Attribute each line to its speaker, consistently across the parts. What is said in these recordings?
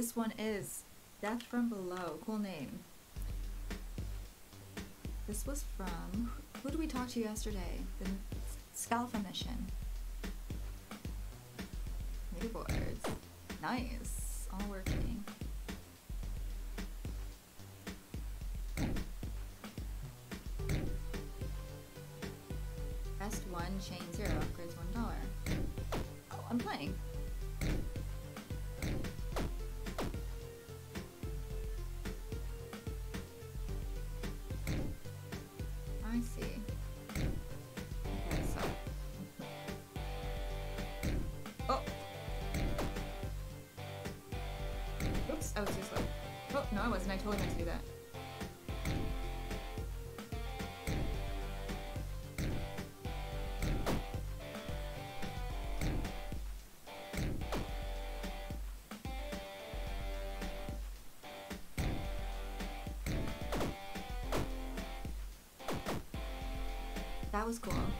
Speaker 1: This one is Death from Below. Cool name. This was from. Who did we talk to yesterday? The Scalpha mission. Leaderboards. Nice. All working. Best one, chain zero, upgrades one dollar. Oh, I'm playing. To do that. That was. Cool.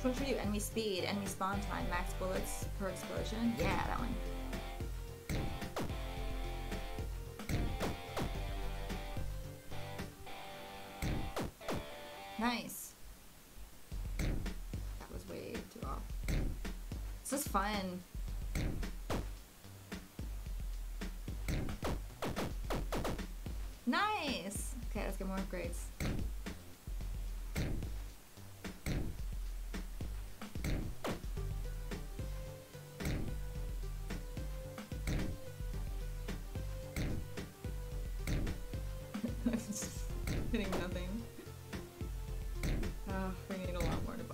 Speaker 1: Which one for you? Enemy speed, enemy spawn time, max bullets per explosion? Yeah, that one. Nice. That was way too off. This is fun. Nice! Okay, let's get more upgrades.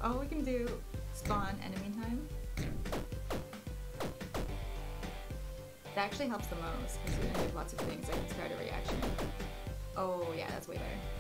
Speaker 1: Oh, we can do spawn enemy time. That actually helps the most because you're gonna do lots of things. I can start a reaction. Oh yeah, that's way better.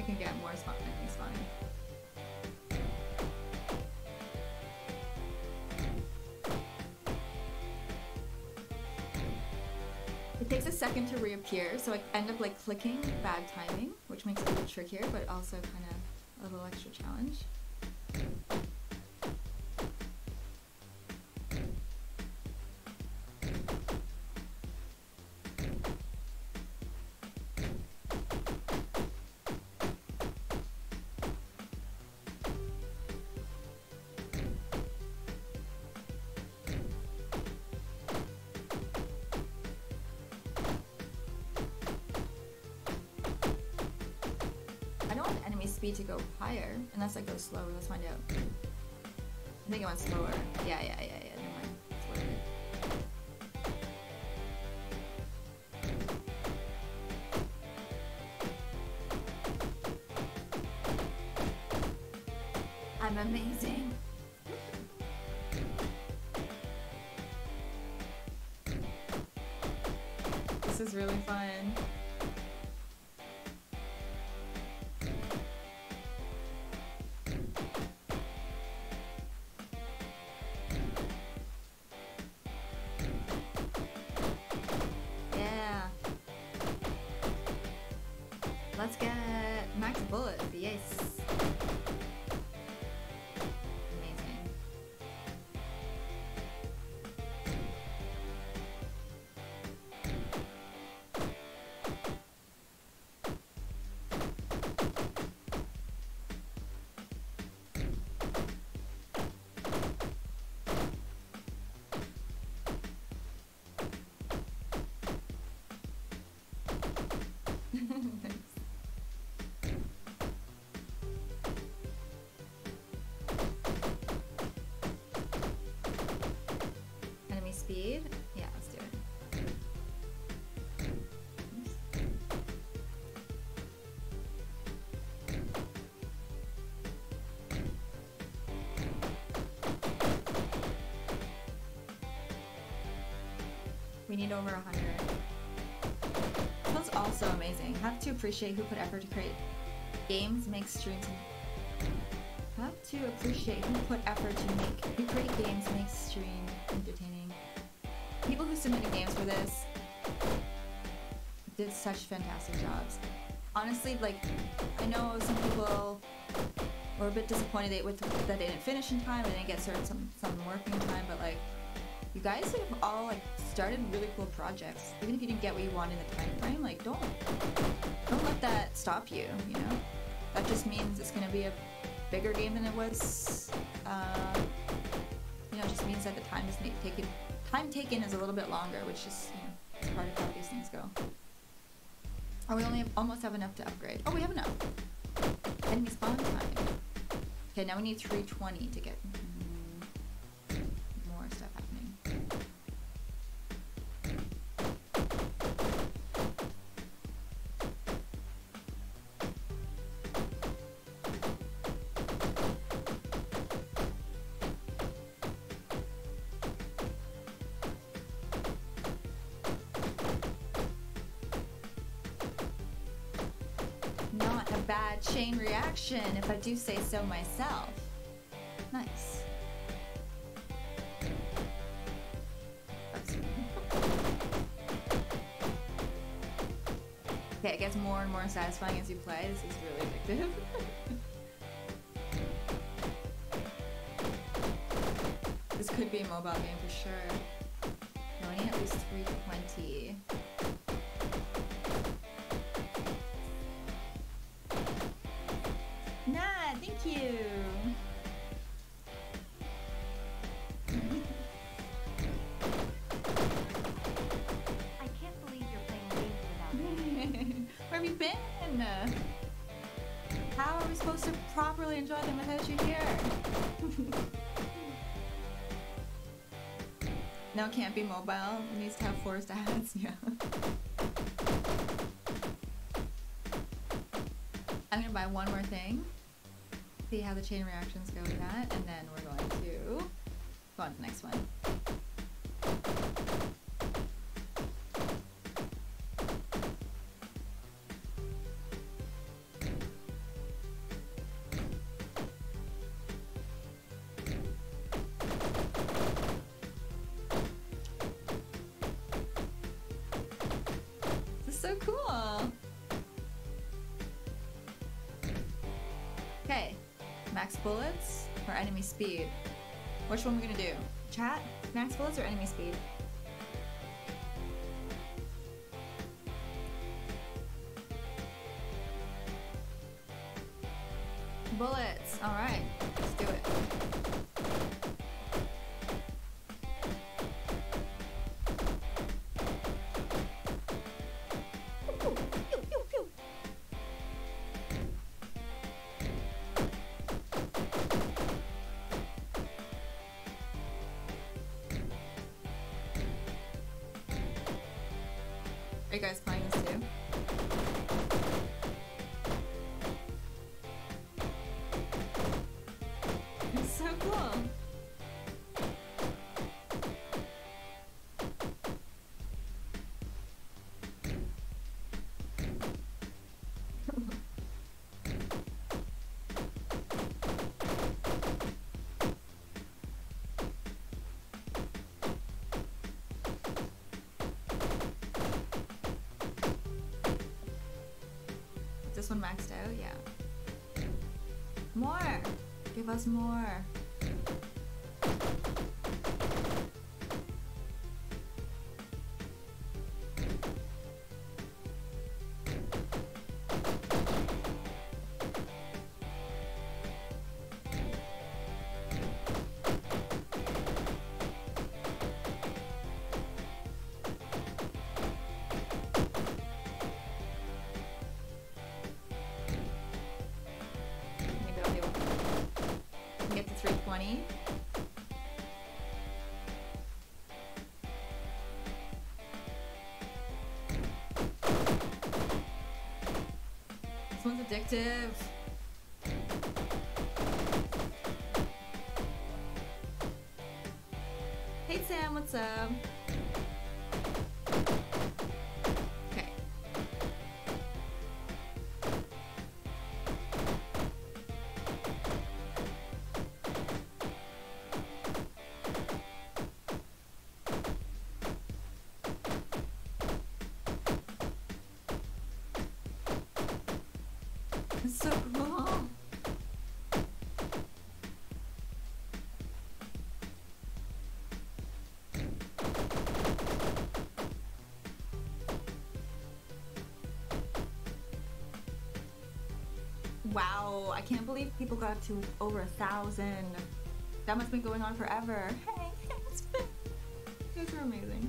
Speaker 1: We can get more spawn enemies spawning. It takes a second to reappear, so I end up like clicking bad timing, which makes it a little trickier, but also kind of a little extra challenge. Speed to go higher, unless I go slower. Let's find out. I think I went slower. Yeah, yeah, yeah, yeah. Never mind. It's worth it. I'm amazing. This is really fun. Need over 100. This one's also amazing. Have to appreciate who put effort to create games, make streams. Have to appreciate who put effort to make who create games, make stream entertaining. People who submitted games for this did such fantastic jobs. Honestly, like I know some people were a bit disappointed with that they didn't finish in time, they didn't get certain some some working time, but like you guys have all like started really cool projects. Even if you didn't get what you wanted in the time frame, like don't don't let that stop you. You know, that just means it's gonna be a bigger game than it was. Uh, you know, it just means that the time is taken time taken is a little bit longer, which is you know part of how these things go. Oh, we only have, almost have enough to upgrade. Oh, we have enough. Enemy spawn time. Okay, now we need 320 to get chain reaction, if I do say so myself. Nice. okay, it gets more and more satisfying as you play. This is really addictive. this could be a mobile game for sure. No, I at least 320. enjoy them without me. Where have you been? How are we supposed to properly enjoy the Maheshu here. no, it can't be mobile. It needs to have four stats. Yeah. I'm gonna buy one more thing. See how the chain reactions go with that, and then we're going to go on to the next one. Speed. Which one are we gonna do? Chat, max bullets, or enemy speed? One maxed out? Yeah. More! Give us more. Addictive. Hey Sam, what's up? So cool. Wow, I can't believe people got to over a thousand. That must have been going on forever. Hey, it's been, you guys are amazing.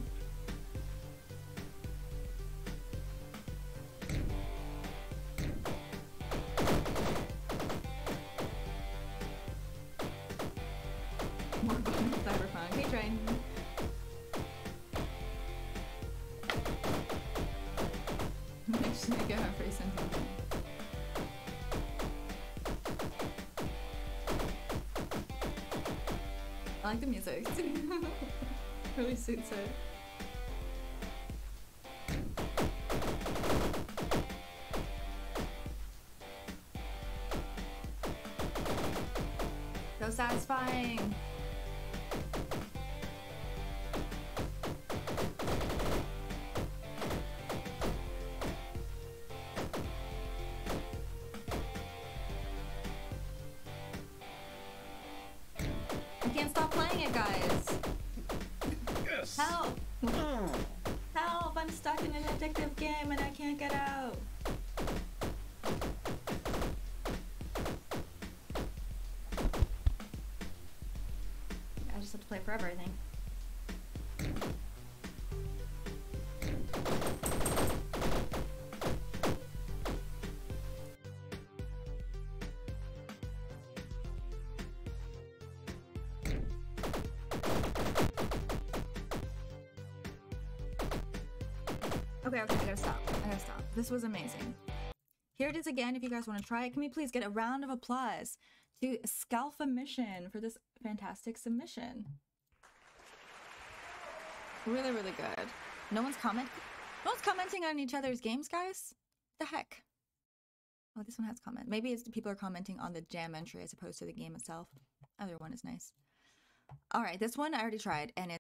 Speaker 1: I like the music. really suits it. So satisfying. Can't stop playing it, guys.
Speaker 2: Yes.
Speaker 1: Help! Hmm. Help! I'm stuck in an addictive game and I can't get out. I just have to play forever, I think. Okay, okay, I gotta stop. I gotta stop. This was amazing. Here it is again. If you guys want to try it, can we please get a round of applause to Scalpha Mission for this fantastic submission? Really, really good. No one's comment. No one's commenting on each other's games, guys. The heck. Oh, this one has comment. Maybe it's people are commenting on the jam entry as opposed to the game itself. Other one is nice. All right, this one I already tried, and it's